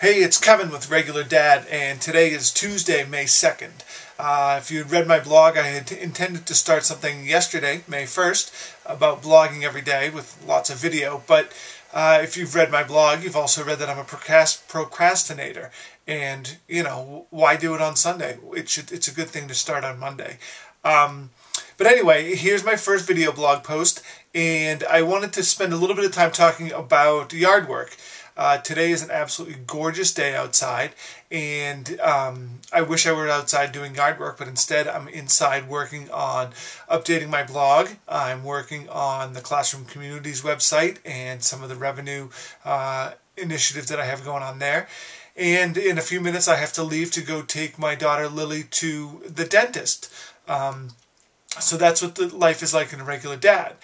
Hey, it's Kevin with Regular Dad, and today is Tuesday, May 2nd. Uh, if you had read my blog, I had intended to start something yesterday, May 1st, about blogging every day with lots of video, but uh, if you've read my blog, you've also read that I'm a procrastinator, and, you know, why do it on Sunday? It should, it's a good thing to start on Monday. Um, but anyway, here's my first video blog post, and I wanted to spend a little bit of time talking about yard work. Uh, today is an absolutely gorgeous day outside, and um, I wish I were outside doing yard work, but instead I'm inside working on updating my blog. I'm working on the Classroom Communities website and some of the revenue uh, initiatives that I have going on there. And in a few minutes, I have to leave to go take my daughter Lily to the dentist. Um, so that's what the life is like in a regular dad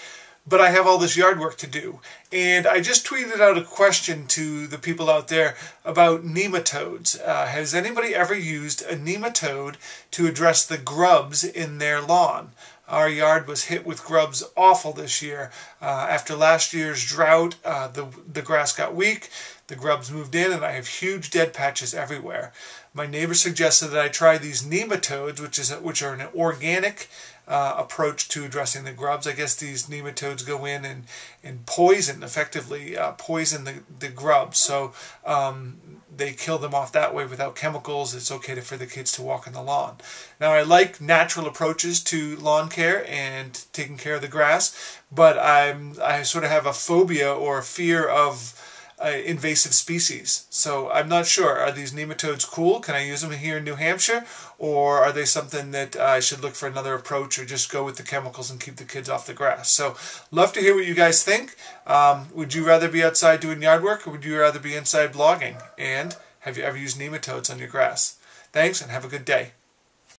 but I have all this yard work to do. And I just tweeted out a question to the people out there about nematodes. Uh, has anybody ever used a nematode to address the grubs in their lawn? Our yard was hit with grubs awful this year. Uh, after last year's drought, uh, the, the grass got weak, the grubs moved in, and I have huge dead patches everywhere. My neighbor suggested that I try these nematodes, which, is, which are an organic uh, approach to addressing the grubs. I guess these nematodes go in and, and poison, effectively uh, poison the, the grubs. So um, they kill them off that way without chemicals. It's okay to, for the kids to walk in the lawn. Now, I like natural approaches to lawn care and taking care of the grass, but I'm, I sort of have a phobia or fear of uh, invasive species. So I'm not sure. Are these nematodes cool? Can I use them here in New Hampshire? Or are they something that I should look for another approach or just go with the chemicals and keep the kids off the grass? So love to hear what you guys think. Um, would you rather be outside doing yard work or would you rather be inside blogging? And have you ever used nematodes on your grass? Thanks and have a good day.